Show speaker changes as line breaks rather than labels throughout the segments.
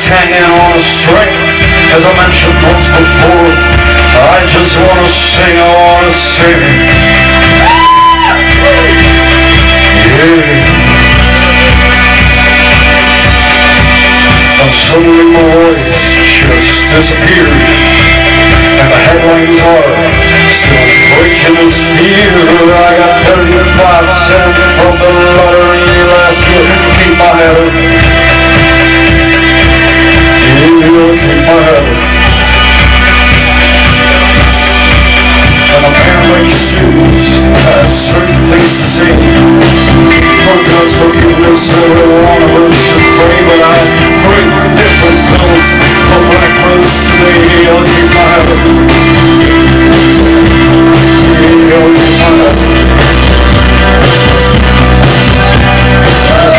hanging on a string. As I mentioned once before, I just wanna sing, I wanna sing. Yeah. And suddenly my voice just disappeared. And the headlines are still preaching this fear. I got 35 cents suits, has certain things to say. For God's forgiveness, every one of us should pray. But I three different pills for breakfast today.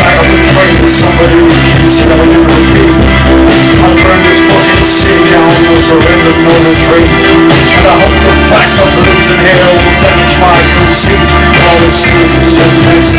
Back of the train, somebody keeps yelling in repeat. I'll burn this fucking city surrender, no retreat. And I hope the fact of in hell will damage my conceit. All the students sitting next